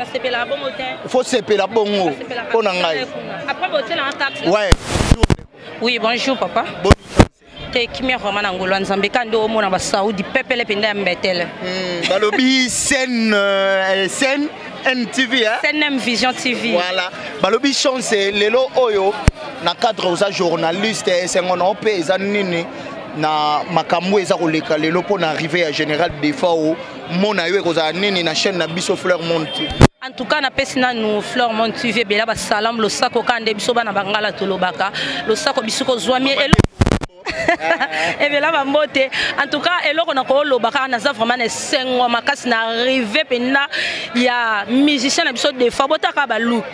basepelaka bongo te faut sepela bongo mpo na ngai après botielanga carte ouais oui bonjour papa bon. te kimia vraiment na ngolo ya nzambe ka nde omona basaudi pepele mpenza ya mbetele hmm, balobi scène euh, scène ntv cnm vision tv voilà balobi chance lelo oyo na cadre oza journaliste esengo na yo mpe eza nini na makambo eza koleka lelo mpo na arrive ya général defao mona yo ekozala nini na chaîne na biso fleur monde tv en tout cas napesi nanu fleur monde tv ebela basalamu losako kaka nde biso bana bangala tolobaka losako biso kozwami elo ebela bambote en tout cas eloko na kooloba kaka naza vraiment na esengo makasi na arrive mpenza ya musicien na biso defa botaka balook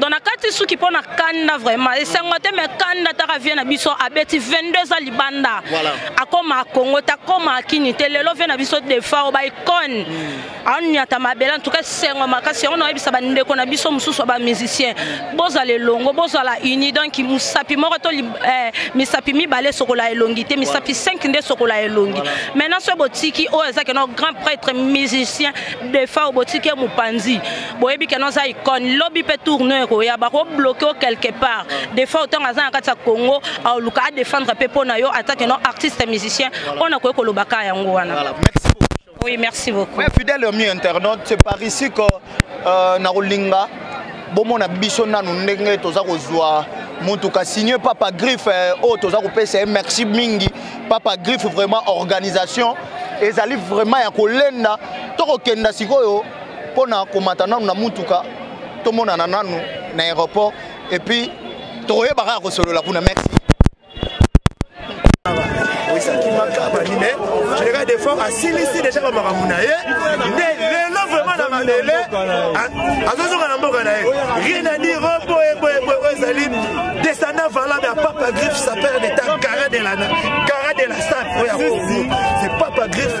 donc na kati suki mpo na kanda vraiment esengo te me kanda taka vie na biso abeti 22 ans banda voilà. akoma kongo te akoma akini te lelo vie na biso defa o baicone mm. aonyata mabele en tout cas esengo makasi yango naoyebisa bandeko na biso mosusu ya bamusicien bozala elongo bozala uni donc mosapi moko to eh, misapi mibale sokola elongi te misapi 5 nde sokola elongi voilà. maintenant soki botiki oyo ezakeno grand prêtre musicien defa o botiki ye mopanzi boyebi kena oza icone lobi mpe tourno ekoya bakobloke o quelque part des fois otango aza na kati ya congo aoluka adefendre mpe mpo na yo ata kena artiste musicien oyo nakoki kolobaka yango wana oui merci beaucoup ouais, fidèle omi internaute c'est par ici que euh, nakolinga bomona biso nanu ndenge toza kozwa motuka signe papa griffe euh, oyo oh, toza kopesa ye merci mingi papa griffe vraiment organisation ezali vraiment ya kolenda tokokenda sikoyo mpo na komata nanu na mutuka tomonana nanu na aéroport et puis tokoyeba kaka kosolola kuna merci jereka defort asilisi deja bamakambo na ye nde lelo vraimen na malele azozonga na mboka na ye rien à dire boyeboyeboye oh, ezali descendant valable ya papa griffe sapere d'état cara de la cara de la salle oyo ya congo c'est papa griffe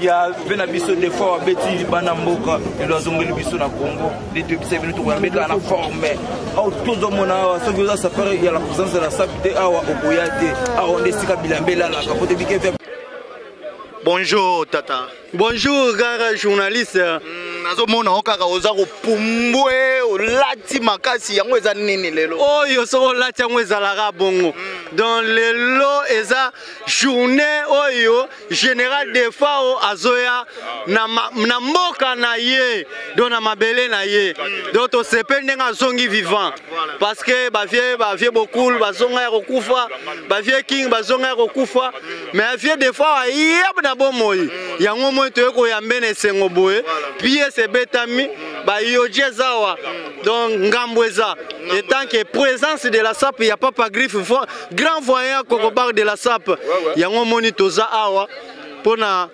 ya mpe na biso des fois wabeti bana mboka lelo azongeli biso na congo nde toyebisa bino tokoyambe kaka na forme awa tozomona awa soki oza sapere ya la présence ya la sape te awa okoya te awa nde esika bilamba elalaka mpo tobike fe bonjour tata bonjour kaka journaliste mm, nazomona o kaka oza kopumbwe olati makasi yango eza nini lelo oyo soki olati yango ezalaka bongo mm. donc lelo eza journée oyo général defao azoya na, ma, na mboka na ye do na mabele na ye do tosepeli ndenge azongi vivant parce que bavie bavie bokul bazonga ya kokufa bavie king bazonga ya kokufa mais avie defao ayeb na bomoi yango moi toye koyambe na esengo boye piese ebetami bayoji eza awa donc ngambo eza etant que présence de la sape ya papa griffe Grand voyant Kokobar de la Sape. Ouais, ouais. Yango moni toza awa pona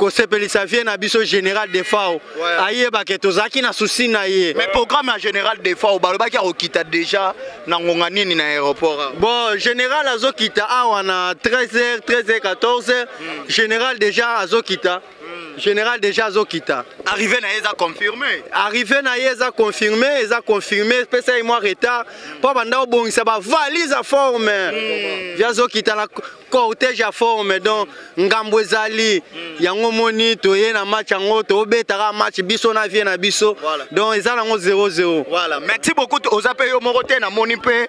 kosepelisa vie na biso général defao ouais. ayeba ke tozalaki na susi na ye mais programme ya général defao balobaki akokita déjà na ngonga nini na aéroport bon général azokita awa na 13h 13h 14h mm. général déjà azokita Hmm. Général déjà azokita. Arrivé na eza confirmé. Arrivé na eza confirmé, eza confirmé, pesa moi retard. Pas banda obongisa ba valise à forme. Hmm. Via zokita na cortège à forme donc ngambo ezali hmm. yango moni toye na match yango tobetaka match biso na vie na biso donc eza nango 0-0 voilà merci beaucoup oza mpe yo moko te namoni mpe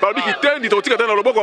balobi kitendi tokotika te na loboko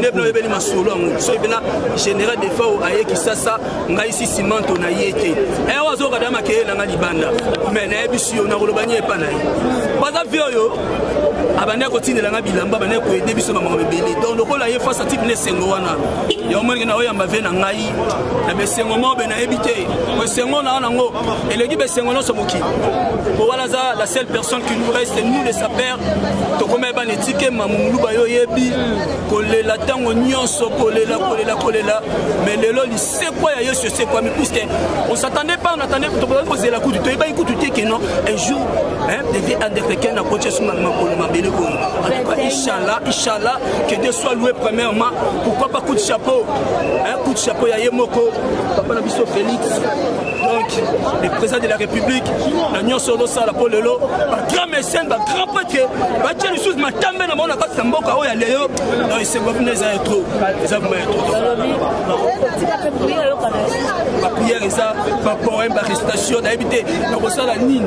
nde bino oyebeli masolo yango biso ebena général defao aye kisasa ngai sisi manto na ye te ewa azoyoka da makeye na ngai libanda me nayebisi yo nakoloba nie epa na ye baza vie oyo abandaki kotindela ngai bilamba abandaki koyede biso na makambo ebele donc lokola ye fasa tipe na esengo wana yango monike na oyamba vie na ngai na besengo moko be nayebi te esengo na yango eleki besengo nyonso mokili po wana aza la seule personne qui nous reste nous les sapeurs tokomayebana etike mamunguluba yo oyebi kolela ntango nyonso kolela kolela kolela me lelo lisekwa ya yesu esekwami puiske osatande pa natande tokozali kozela kutu toyebaki kutu te keno un jour dede andepeke na koti esu makolo mabele oyo antuka inshallah inshallah que dieu soit loué premièrement pourquoi pas coup de chapeau hein, coup de chapeau ya ye moko papa na biso félix donc le président de la république na nyonso olosala mpo lelo bagrand mécène bagrand prêtre batya lisusu matambe na bango na kati na mboka oyo ya lelo donc esengo bino eza ya trop eza vrima ya trop baprière eza bapoème barécitation nayebi te nakosala nini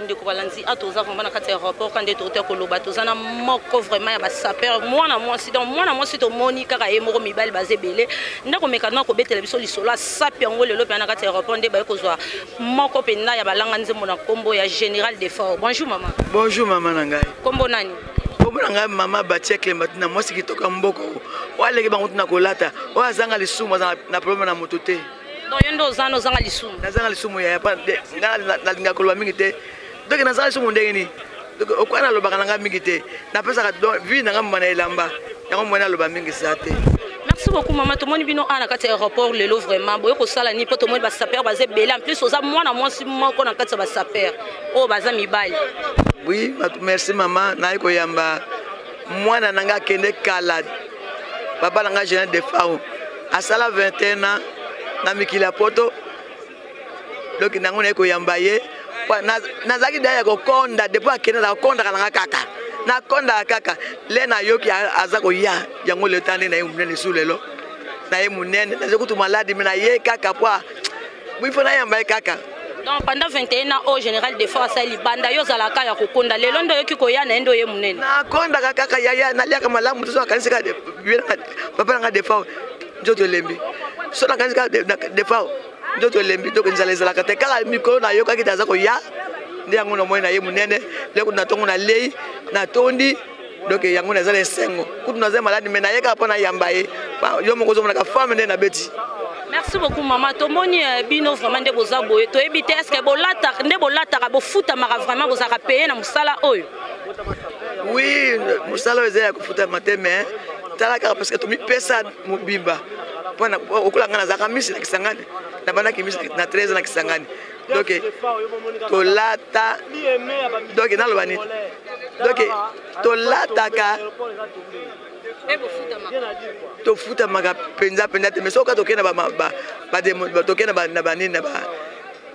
bandeko balanzi a toza vraiment na kati ya aéroport kande tote koloba toza na moko vraiment ya basaper mwana mwasi donc mwana mwasi tomoni kaka ye moko mibali baza ebele nde komeka na kobetela biso lisolo asapi yango lelo mpenza na kati ya aéroport nde baye kozwa moko mpenza ya balanga nzembo na nkombo ya général defort bonjour mama bonjour mama na ngai nkombo nani kombo na ngai mama batia clemba tina mwasi kitoko ya mboko oyo aleki bango tina kolata oyo azanga lisumu aza na probleme na moto te donc yo nde ozana ozanga lisumu nazanga lisumu yaya nalinga koloba mingi te donc nazanga lisumu ndenge nini donc okoya nalobaka na ngai mingi te napesaka vie na ngai mama na elamba yango mwana aloba mingi eza te merci beaucoup mama tomoni bino awa na kati ya aéroport lelo vraiment boye kosala nini mpo tomoni basaper baza ebele en plus oza mwana mwasi moko na kati ya basaper oyo oh, baza mibali oui merci mama naye koyamba mwana na ngai akende kala papa na ngai jeanel defao asala 21 ans na mikili ya poto loki nango naye koyamba ye nazalaki daya kokonda depuis akende na kokondaka nanga kaka nakondaka kaka le nayoki aza koya yango leta nde naye monene su lelo naye monene naza kutu maladi me naye kaka po bifo nayamba ye kaka donc pendant 21 ans oyo général defort asali libanda yo ozalaka ya kokonda lelo nde oyoki koya na ye nde oye monene nakondaka kaka yaya naliaka malamu tozo nakanisi kaka papa nanga defort nzoto elembi so nakanisi kaka defao nzoto elembi donc nzala ezalaka te kaka mikolo nayokaki te aza koya nde yango namoni na ye monene nde kutu na ntongo nalei natondi donc yango naza na esengo kutu naza maladi mai naye kaka mpo nayamba ye yo moko ozomonaka femme nde nabeti merci beaucoup mama tomoni euh, bino vraiment nde boza boye toyebi te estce bolataka nde bolataka bofutamaka vraiment bozalaka paye na mosala oyo oui mosala oyo eza ya kofutama te mais tala kaka parce que tomipesa mobimba mpona okola ngai nazalaka misi na kisangani nabandaki misi na 13 na kisangani donc tolata donc naloba nini donc tolataka tofutamaka mpenza mpenza te mais soki kaka tokei na tokei na banini na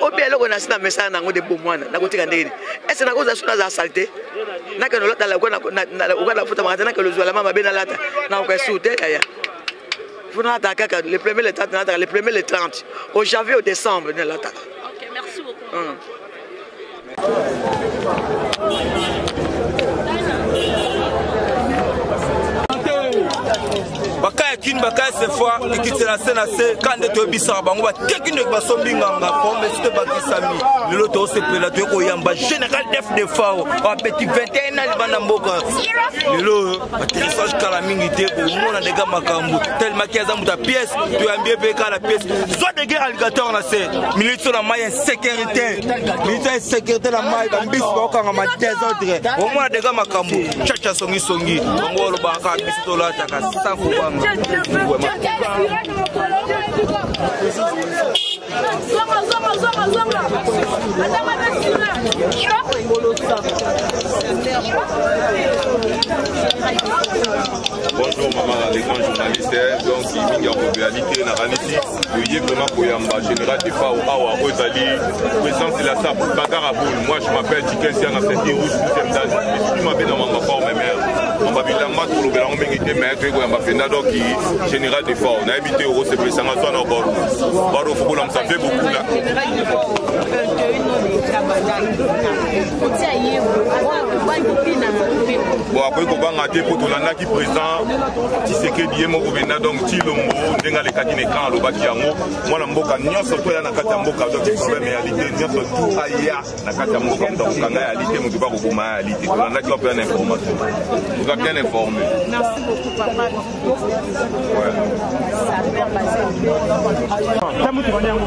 obe eloko nasi na mesana na yango de bomwana nakotika ndenge nini ese nakozala so nazala salite nakende olata oka nafuta maka te nakende ozwa lama mabe nalata nakoka esu te yaya mpo nalataka kaka le premier le 30 nalataka le premier le 30 au janvier au décembre nalataka bakaya kini bakaya sefa ekitela se na se ka nde toyebisaka bango bateki ndeke basombi nganga promesi mpe bakisami lelo toosepela toye koyamba général def de fao abeti 21 na libanda mboka lelo aterissage kala mingi te komona ndeka makambo telemaki aza moto ya pièce toyambi ye mpe kala pièce zwa dege alligateur na se militio na mai insécurité ministre ya sécurité na mai bambisi baokangama desordre omona dega makambo chacha songisongi yango olobaka biso tolataka sanko banga Bonjour maman, les grands journalistes, donc il y a une réalité, la réalité. toye vraiment koyamba général de fao awa oyo ezali présence de la sap bagara boule moi je m'appelle chiken sianga senti rouge deuxième dage esiki mabe na mama fao meme mamba bilamba tolobela yango mingi te mais toye koyamba mpenza donc général de fao nayebi te okosepelesanga zwa na bor baro ofokola mosafe bokula bon akoki kobanga te mpo tolandaki président tisekedi ye moko mpenza donc tilombo ndenge alekaki na ekran alobaki yango mwana mboka nyonso to ya na kati ya mboka donc problème ya lite nyonso tu aya na kati ya mboka moto akokanga ya lite moto mpe akoboma ya lite tolandaki yo mpenza na information oza bien informé ntango tobandi yango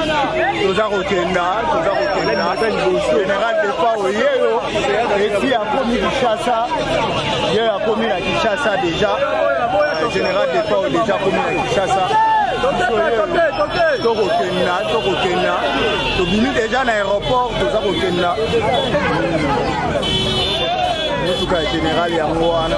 toza kokenda toza kokenda general depa oyeyo esi akomi kinshasa ye akomi na kinshasa deja general depa oyo deja akomi na kinshasa tokokenda tokokenda tobimi deja na aéroport toza kokenda motuka ya general yango wana